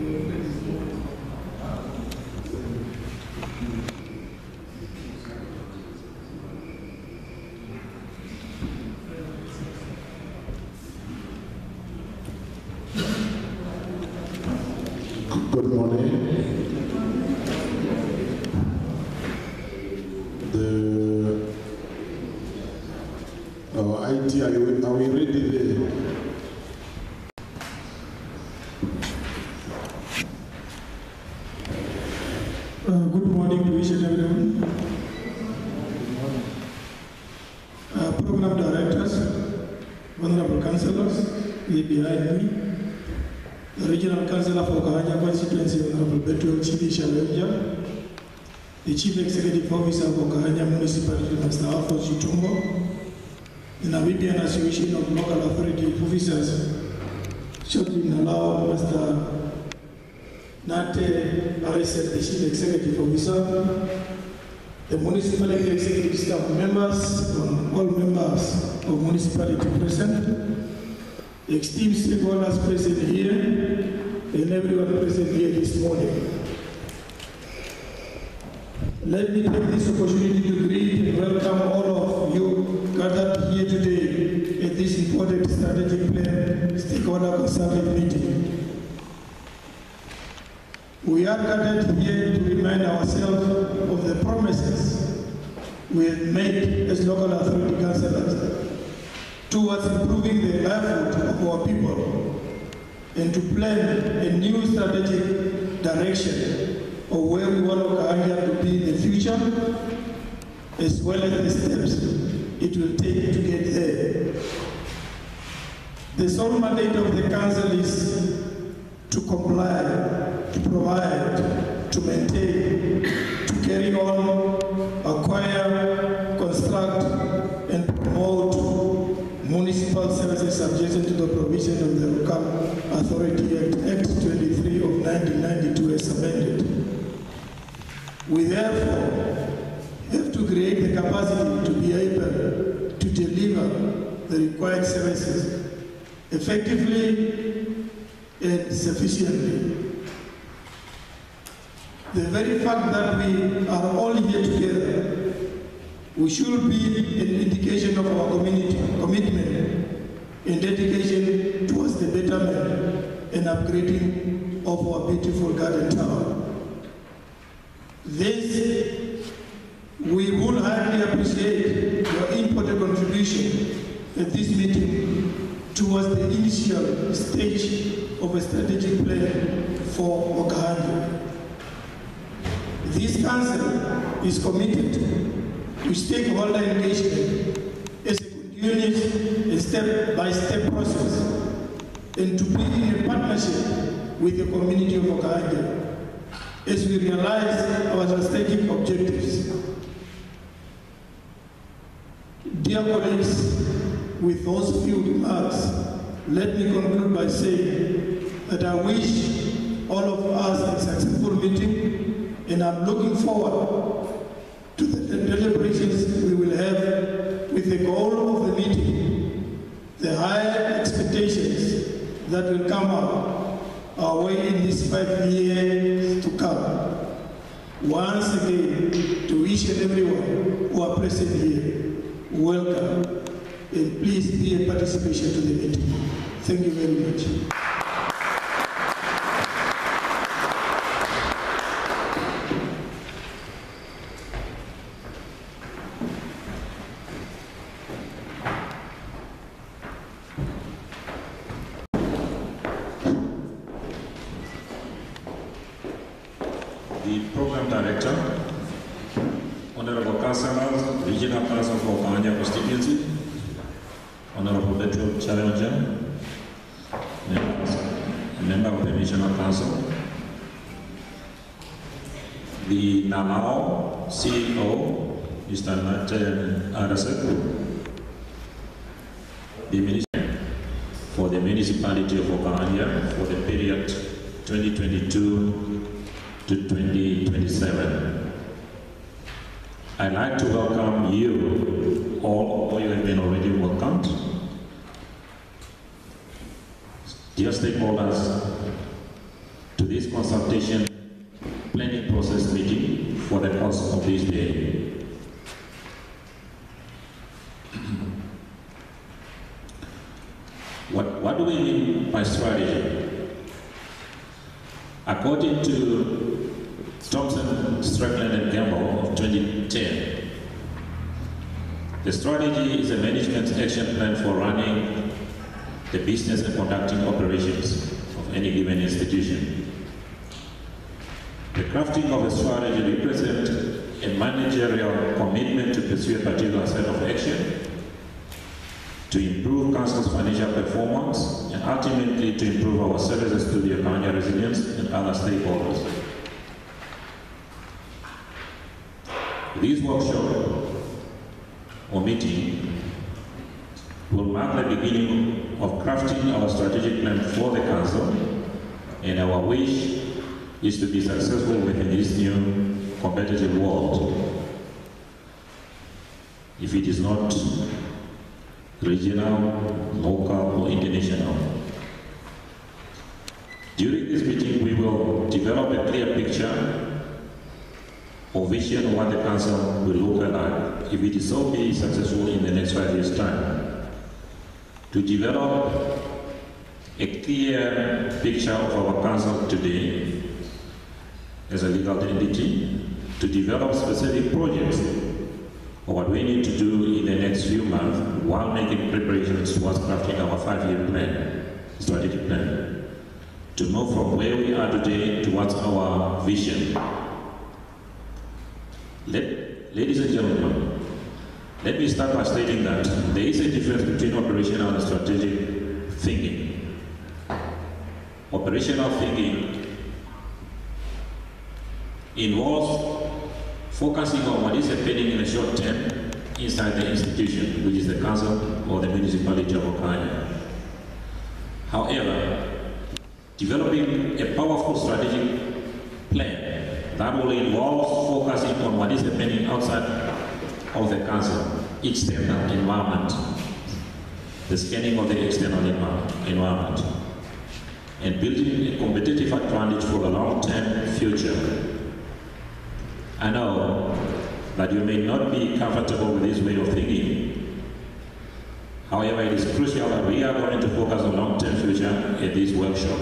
Good morning. The our IT, are we, there? Behind me, the regional councillor for Kahanya constituency, Honorable Betul Chidi Shaleja, the chief executive officer for Kahanya municipality, Mr. Alphonse Chitumbo, the Namibian Association of Local Authority Officers, shortly allow Mr. Nate Arisel, the Chief Executive Officer, the municipality executive staff members, um, all members of municipality present, esteemed stakeholders present here, and everyone present here this morning. Let me take this opportunity to greet and welcome all of you gathered here today at this important strategic plan stakeholder consulting meeting. We are gathered here to remind ourselves of the promises we have made as local authority councillors towards improving the livelihood of our people and to plan a new strategic direction of where we want Okahandja to be in the future, as well as the steps it will take to get there. The sole mandate of the council is to comply, to provide, to maintain, to carry on, acquire, adjacent to the provision of the Local Authority Act, Act 23 of 1992 as amended. We therefore have to create the capacity to be able to deliver the required services effectively and sufficiently. The very fact that we are all here together, we should be an indication of our community commitment and dedication towards the betterment and upgrading of our beautiful garden town. This, we would highly appreciate your input and contribution at this meeting towards the initial stage of a strategic plan for Okahandja. This council is committed to stakeholder engagement as a continuous step-by-step process and to be in a partnership with the community of Okahandja as we realize our strategic objectives. Dear colleagues, with those few remarks, let me conclude by saying that I wish all of us a successful meeting, and I'm looking forward to the deliberations we will have with the goal high expectations that will come up our way in these five years to come. Once again, to each and everyone who are present here, welcome, and please be a participation to the meeting. Thank you very much. the program director, honorable councillors, regional council for Okahandja constituency, honorable Petro Challenger, members, member of the regional council, the NALAO CEO, Mr. Nate Arasek, the minister for the municipality of Okahandja for the period 2022 to 2027. I'd like to welcome you, all, or you have been already welcomed. Dear stakeholders, to this consultation planning process meeting for the course of this day. By strategy? According to Thompson, Strickland and Gamble of 2010, the strategy is a management action plan for running the business and conducting operations of any given institution. The crafting of a strategy represents a managerial commitment to pursue a particular set of action to improve council's financial performance and ultimately to improve our services to the Okahandja residents and other stakeholders. This workshop or meeting will mark the beginning of crafting our strategic plan for the council and our wish is to be successful within this new competitive world. If it is not regional, local, or international. During this meeting, we will develop a clear picture or vision of what the council will look like if it is so be successful in the next five years' time. To develop a clear picture of our council today as a legal entity, to develop specific projects what we need to do in the next few months while making preparations towards crafting our five-year plan, strategic plan, to move from where we are today towards our vision. Let, ladies and gentlemen, let me start by stating that there is a difference between operational and strategic thinking. Operational thinking involves focusing on what is happening in the short term inside the institution, which is the council or the municipality of Okahandja. However, developing a powerful strategic plan that will involve focusing on what is happening outside of the council, external environment, the scanning of the external environment, and building a competitive advantage for a long-term future I know that you may not be comfortable with this way of thinking. However, it is crucial that we are going to focus on long-term future at this workshop.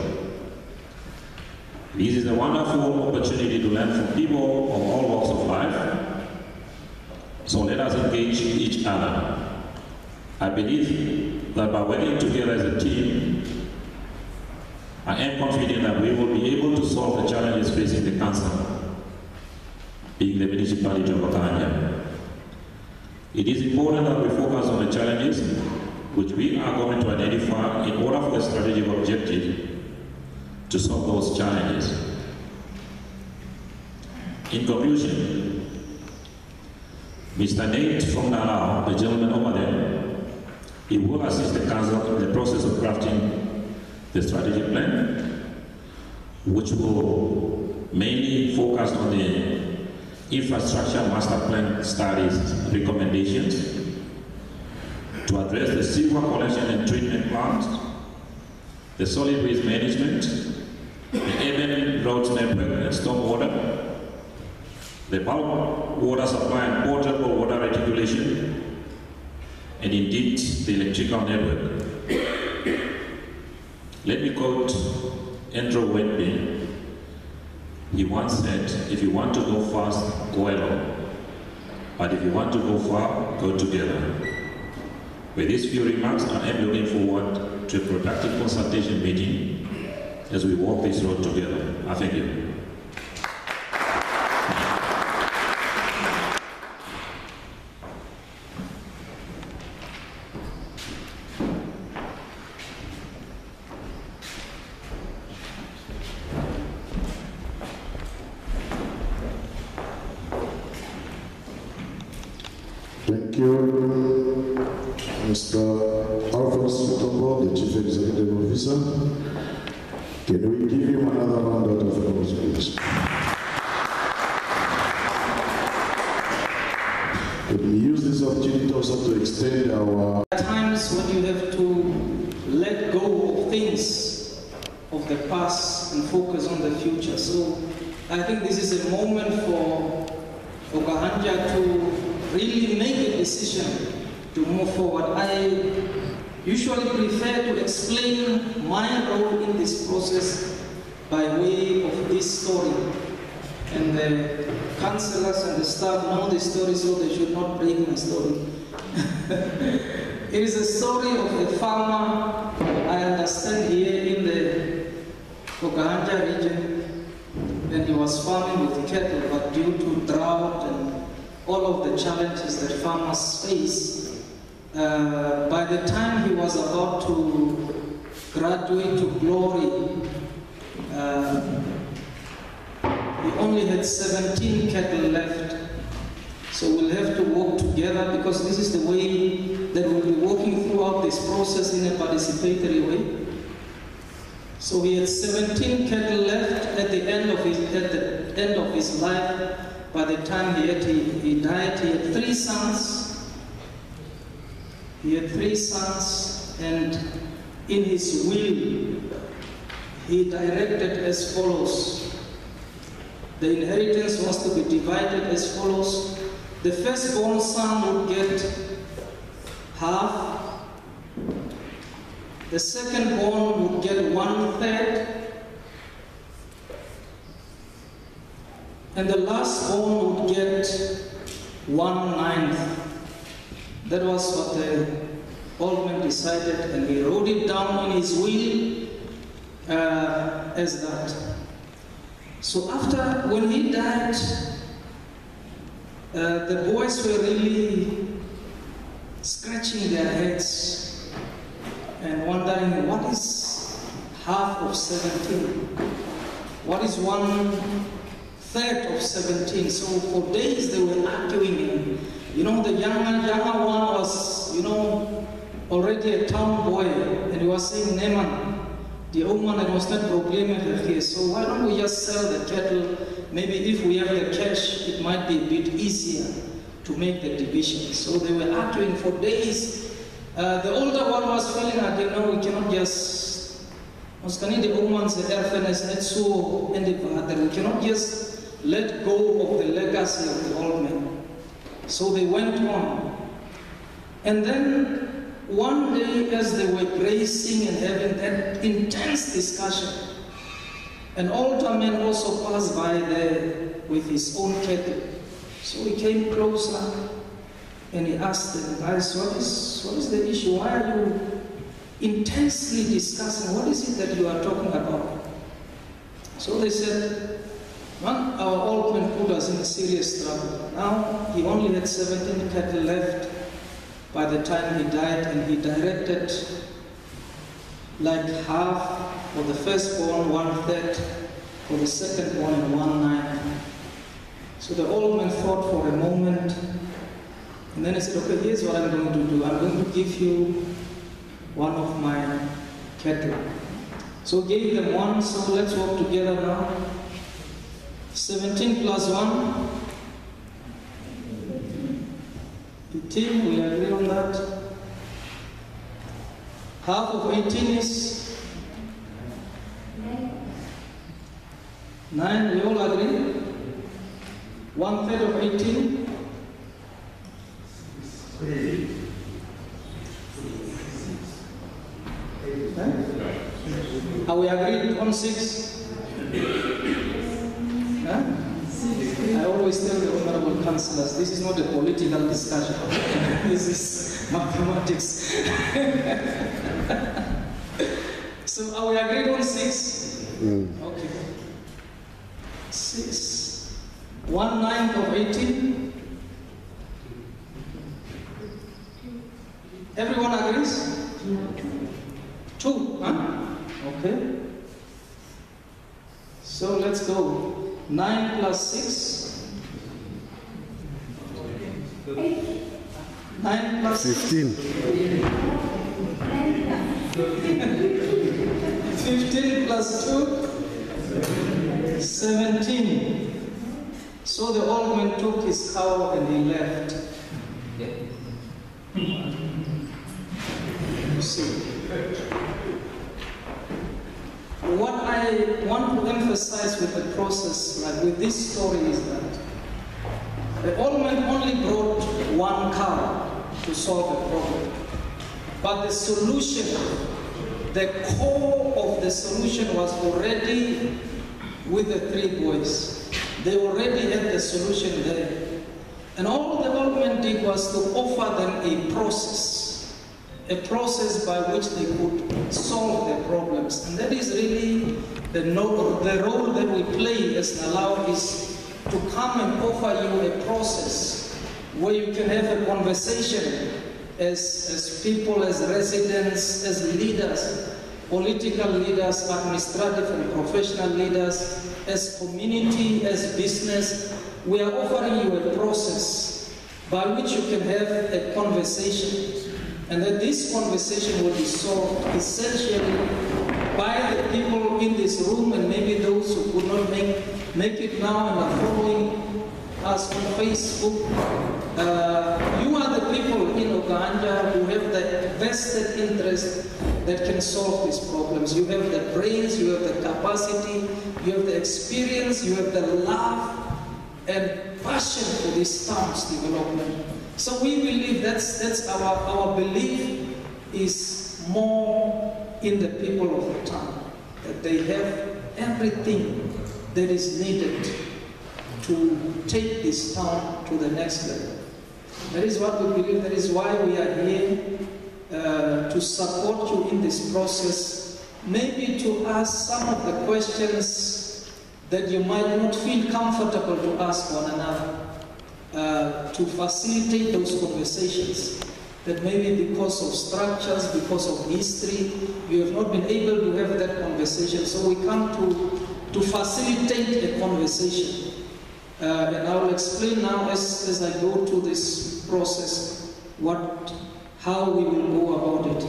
This is a wonderful opportunity to learn from people of all walks of life. So let us engage each other. I believe that by working together as a team, I am confident that we will be able to solve the challenges facing the council being the municipality of Okahandja. It is important that we focus on the challenges which we are going to identify in order for the strategic objective to solve those challenges. In conclusion, Mr. Nate from NALAO, the gentleman over there, he will assist the council in the process of crafting the strategic plan, which will mainly focus on the infrastructure master plan studies recommendations to address the sewer collection and treatment plants, the solid waste management, the urban roads network and stormwater, the bulk water supply and potable water reticulation, and indeed the electrical network. Let me quote Andrew Whitby, he once said, if you want to go fast, go alone. But if you want to go far, go together. With these few remarks, I am looking forward to a productive consultation meeting as we walk this road together. I thank you. Thank you, Mr. Alphonse Mutombo, the Chief Executive Officer. Can we give him another round of applause, please? Let me use this opportunity also to extend our At times when you have to let go of things, of of the past and focus on the future. So I think this is a moment for, for Okahandja to really make a decision to move forward. I usually prefer to explain my role in this process by way of this story. And the councillors and the staff know the story, so they should not break my story. it is a story of a farmer, I understand, here in the Okahandja region, and he was farming with cattle, but due to drought and all of the challenges that farmers face, uh, by the time he was about to graduate to glory, uh, he only had 17 cattle left. So we'll have to work together because this is the way that we'll be working throughout this process in a participatory way. So he had 17 cattle left at the end of his, at the end of his life. By the time he, had, he, he died, he had three sons. He had three sons, and in his will, he directed as follows. The inheritance was to be divided as follows. The firstborn son would get half. The secondborn would get one third. And the lastborn would get one ninth. That was what the old man decided, and he wrote it down in his will uh, as that. So after, when he died, uh, the boys were really scratching their heads and wondering what is half of 17? What is one third of 17? So for days they were arguing. And, you know, the younger, younger one was, you know, already a town boy and he was saying, Neman, the old man was not proclaiming here, so why don't we just sell the cattle? Maybe if we have the cash, it might be a bit easier to make the division. So they were arguing for days. Uh, the older one was feeling like, you know, we cannot just, ou man se erfenis net so water. We cannot just let go of the legacy of the old man. So they went on. And then one day, as they were grazing and having that intense discussion, an older man also passed by there with his own cattle. So he came closer and he asked them, guys, what is, what is the issue? Why are you intensely discussing? What is it that you are talking about? So they said, one, our old man put us in serious trouble. Now he only had 17 cattle left by the time he died, and he directed like half for the firstborn, one third for the secondborn, and one ninth. So the old man thought for a moment, and then he said, Okay, here's what I'm going to do. I'm going to give you one of my cattle. So gave them one, so let's work together now. 17 plus 1, 18, we agree on that. Half of 18 is 9, we all agree. One third of 18. Huh? Are we agreed on 6? Huh? I always tell the honorable councillors, this is not a political discussion. this is mathematics. so are we agreed on six? Okay. Six. One ninth of 18. Everyone agrees? Two, huh? Okay. So let's go. 9 plus 6. 9 plus 15. 15 plus 2. 17. So the old man took his cow and he left. You see. what I want to emphasize with the process, like with this story, is that the old man only brought one cow to solve a problem. But the solution, the core of the solution was already with the three boys. They already had the solution there. And all the old man did was to offer them a process, a process by which they could solve their problems. And that is the, the role that we play as NALAO is to come and offer you a process where you can have a conversation as, as people, as residents, as leaders, political leaders, administrative and professional leaders, as community, as business. We are offering you a process by which you can have a conversation. And that this conversation will be solved essentially by the people in this room and maybe those who could not make, make it now and are following us on Facebook. Uh, you are the people in Okahandja who have the vested interest that can solve these problems. You have the brains, you have the capacity, you have the experience, you have the love and passion for this town's development. So we believe that's, that's our, our belief is more in the people of the town, that they have everything that is needed to take this town to the next level. That is what we believe, that is why we are here uh, to support you in this process, maybe to ask some of the questions that you might not feel comfortable to ask one another, uh, to facilitate those conversations that maybe because of structures, because of history, you have not been able to have that conversation. So we come to, to facilitate a conversation. Uh, and I will explain now as, as I go through this process what, how we will go about it.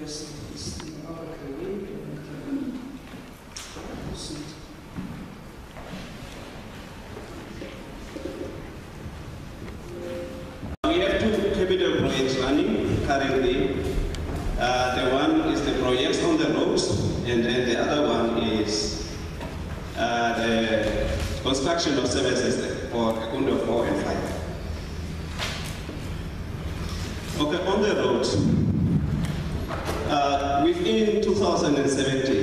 Just this thing out of the way, and we can proceed. We have two capital projects running currently. Uh, the one is the projects on the roads, and then the other one is uh, the construction of services for Ekunde 4 and 5. Okay, on the roads. Uh, within 2017,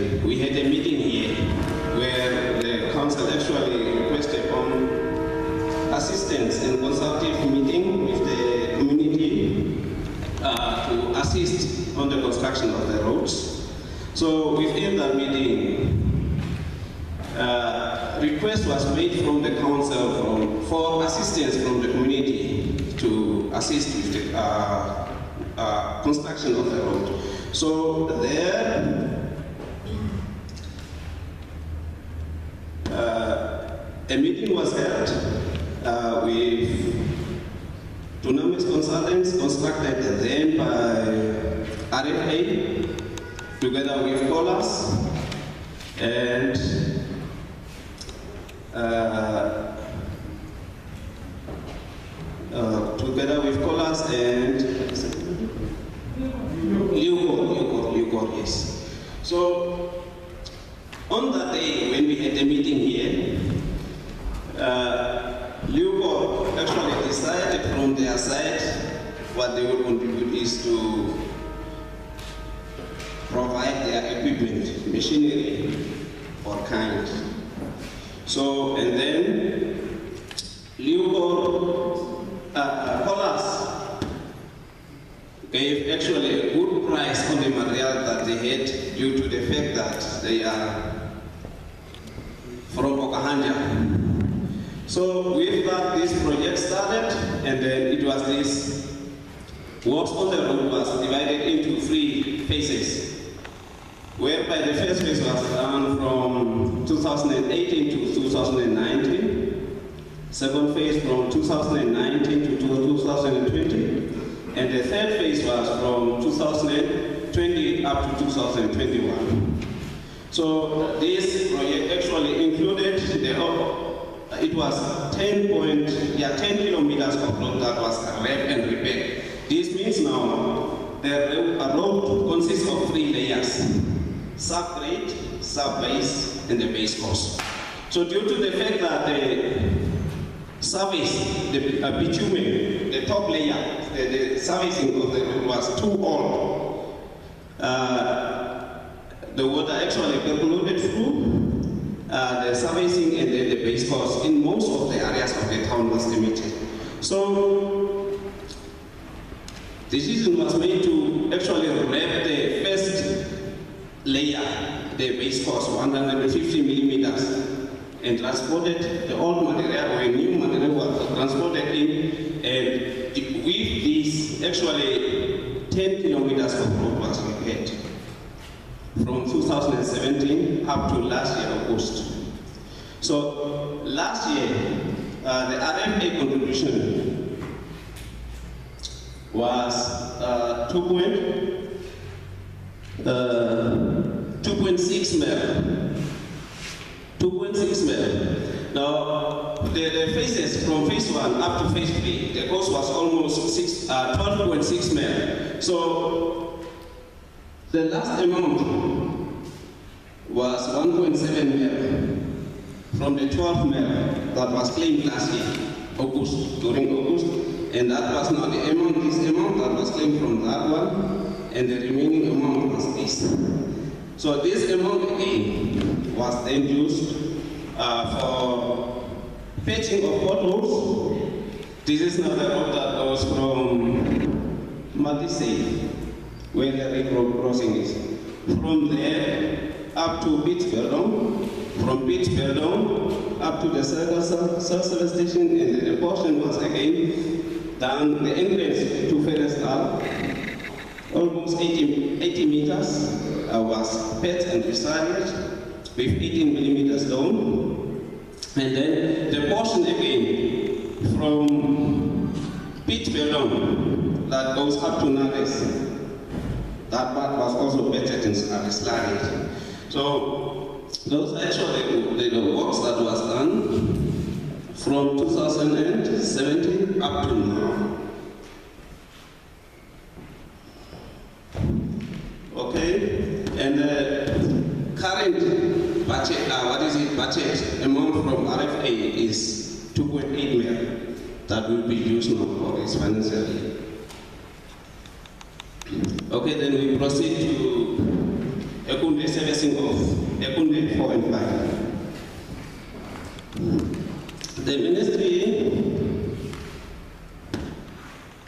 construction of the roads. So within that meeting, uh, request was made from the council from, for assistance from the community to assist with the uh, uh, construction of the road. So there, uh, a meeting was held uh, with Dunamis Consultants, constructed then by RFA, together with Colas, and uh, uh, together with Colas and Lewcor, Lewcor, Lewcor, yes. So, on that day when we had the meeting here, uh, Lewcor actually decided from their side what they will contribute is to their equipment, machinery or kind. So, and then Lewcor, uh, uh, Colas gave actually a good price on the material that they had due to the fact that they are from Okahandja. So with that, this project started, and then it was this works on the road was divided into three phases, whereby the first phase was done from 2018 to 2019, second phase from 2019 to 2020, and the third phase was from 2020 up to 2021. So this project actually included the whole it was 10 point, yeah, 10 kilometers of road that was rev and repaired. This means now the road consists of three layers, subgrade, subbase, and the base course. So due to the fact that the service, the uh, bitumen, the top layer, the, the servicing of the was too old, uh, the water actually percolated through uh, the servicing and then the base course in most of the areas of the town was limited. So decision was made to actually wrap the first layer, the base course, 150 millimeters, and transported the old material or new material was transported in, and with this, actually 10 kilometers of road was repaired from 2017 up to last year August. So last year, uh, the RFA contribution was uh, 2 point, uh, 2.6 million. 2.6 million. Now, the, the phases from phase 1 up to phase 3, the cost was almost uh, 12.6 million. So, the last amount was 1.7 million from the 12 million that was claimed last year, August, during August, and that was not the amount, this amount that was claimed from that one, and the remaining amount was this. So this amount again was then used uh, for patching of potholes. This is now the road that goes from Matisei, where the railroad crossing is. From there up to Pittsburgh, from Pittsburgh up to the Circle Service Station, and the portion was again down the entrance to Ferristal, almost 80, 80 meters uh, was pet and recycled with 18 millimeters long. And then the portion again from Pittsburgh that goes up to Nares. That part was also petted and slurried. So those are actually the, the works that was done from 2017 up to now. Okay, and the current budget, uh, what is it, budget amount from RFA is 2.8 million that will be used now for this financial year. Okay, then we proceed to Ekunde servicing of Ekunde 4 and 5. The ministry,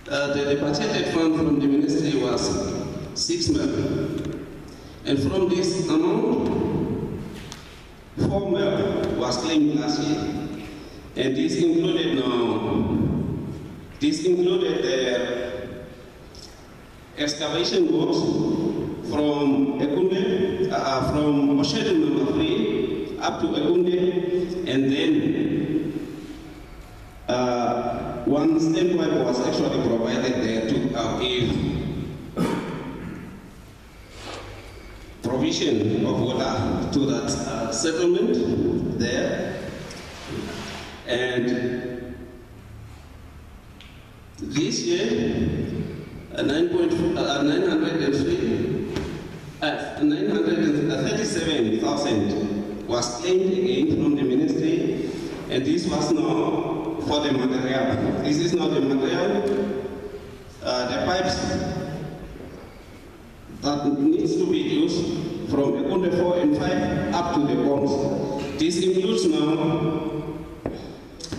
uh, the, budgeted fund from the ministry was 6 million. And from this amount, 4 million was claimed last year. And this included now, this included the excavation works from Ekunde, uh, from Oshetu number 3 up to Ekunde, and then uh, one standpipe was actually provided there to uh, give provision of water to that uh, settlement there. And this year, uh, 9 point, uh, 903, 937,000 was claimed again from the ministry, and this was not for the material. This is not the material. Uh, the pipes that needs to be used from Ekunde 4 and 5 up to the ponds. This includes now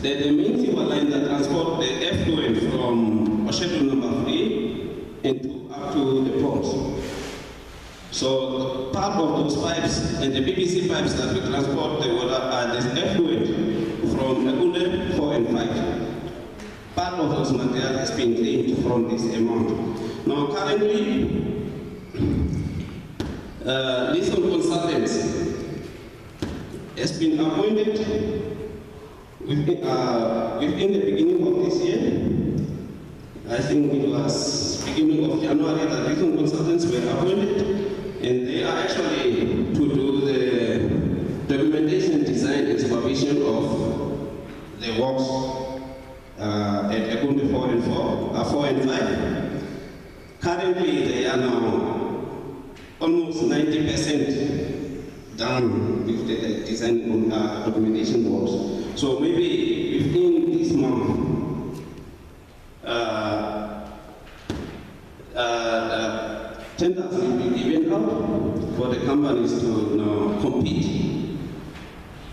the, the main sewer line that transport the effluent from Oshetu number 3 into up to the ponds. So part of those pipes and the PVC pipes that we transport the water are this effluent from Ekunde 4 and 5. Part of those material has been claimed from this amount. Now currently, uh, Listen Consultants has been appointed within, uh, within the beginning of this year. I think it was beginning of January that Listen Consultants were appointed, and they are actually to do the documentation, design, and supervision of the works uh, at Ekunde 4 and 4, uh, 4 and 5. currently they are now almost 90% done with the design uh, documentation works. So maybe within this month, uh, uh, uh, tenders will be given out for the companies to you know, compete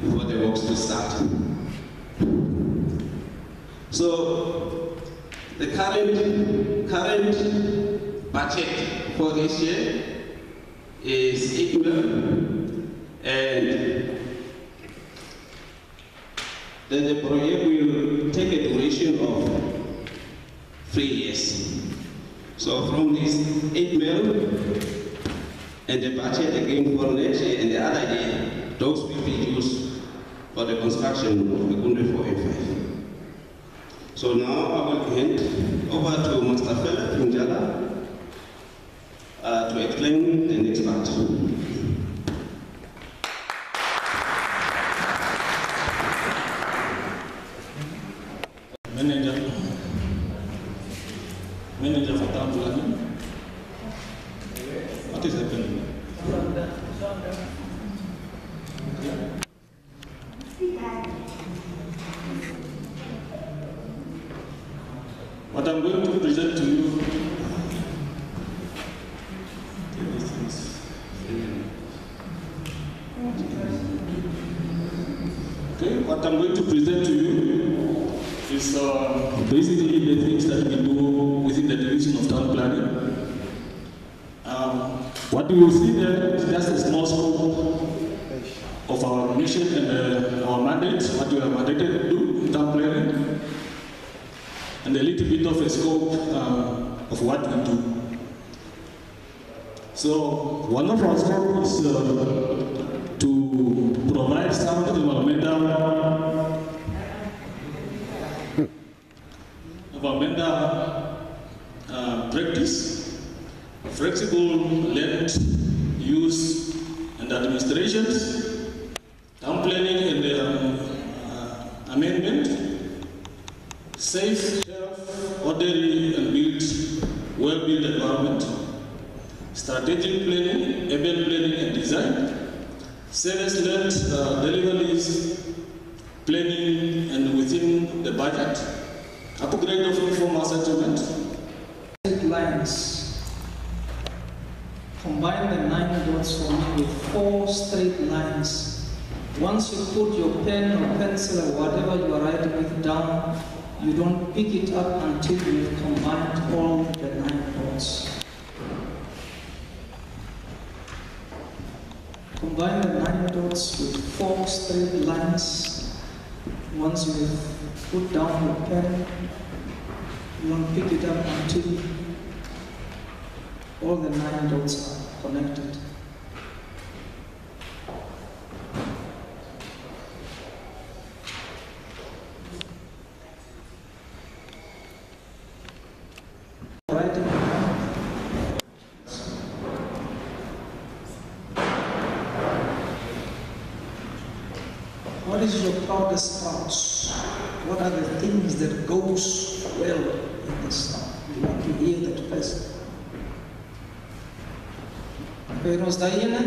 for the works to start. So the current current budget for this year is 8 million and then the project will take a duration of three years. So from this 8 million and the budget again for next year and the other year, those will be used for the construction of the Kunde 4 and 5. So now I will hand over to Master Philip Njala uh, to explain the next part. Manager, manager for town planning. What is happening? What I'm going to present to you. Okay, what I'm going to you will see is just a small scope of our mission and uh, our mandate, what we are mandated to do in town planning, and a little bit of a scope um, of what we do. So one of our scope is uh, to provide sound environmental environmental uh, practice, flexible land use and administrations, town planning and um, uh, amendment, safe, health, orderly and built, well-built environment, strategic planning, urban planning and design, service-led uh, deliveries, planning and within the budget, upgrade of informal settlement, straight lines. Combine the nine dots for me with four straight lines. Once you put your pen or pencil or whatever you are writing with down, you don't pick it up until you've combined all the nine dots. Combine the nine dots with four straight lines. Once you've put down your pen, you don't pick it up until all the nine dots are connected. Writing down. What is proudest part? What are the things that goes well in this town? We want to hear that first. Pero está llena.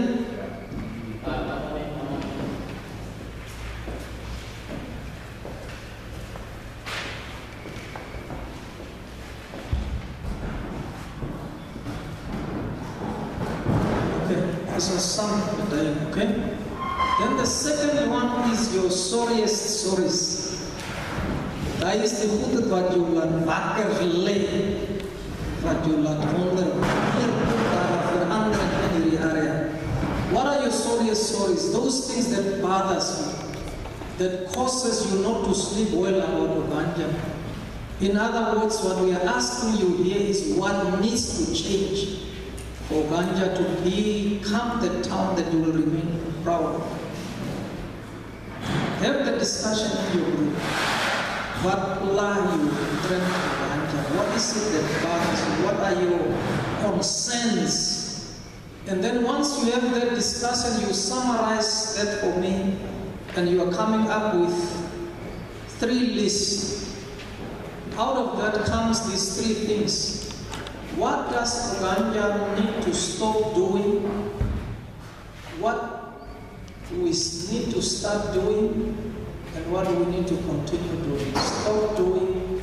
Okay, this is some the okay? Then the second one is your sorriest stories. Daar is die goede wat jou laat wakker lê, wat jou laat wonder, hier kom daar verandering in hierdie area. What are your sorriest stories? Those things that bothers you, that causes you not to sleep well about Okahandja. In other words, what we are asking you here is what needs to change for Okahandja to become the town that you will remain proud of. Have the discussion in your group. What lie you? What is it that bothers you? What are your concerns? And then once you have that discussion, you summarize that for me, and you are coming up with three lists. Out of that comes these three things. What does Okahandja need to stop doing? What we need to start doing? And what we need to continue doing? Stop doing,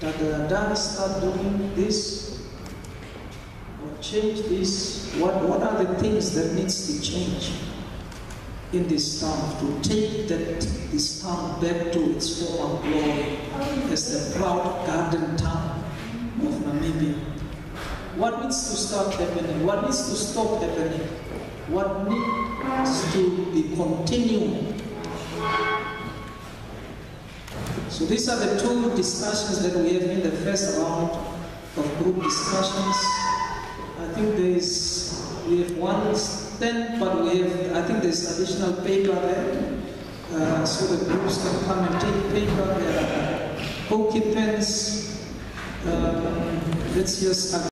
that the done, start doing this, or change this? What, what are the things that needs to change in this town to take that, this town back to its former glory as the proud garden town of Namibia? What needs to start happening? What needs to stop happening? What needs to be continued. So these are the two discussions that we have in the first round of group discussions. I think there is, we have one stand, but we have, I think there's additional paper there. Uh, so the groups can come and take paper, there are pens. Um, let's just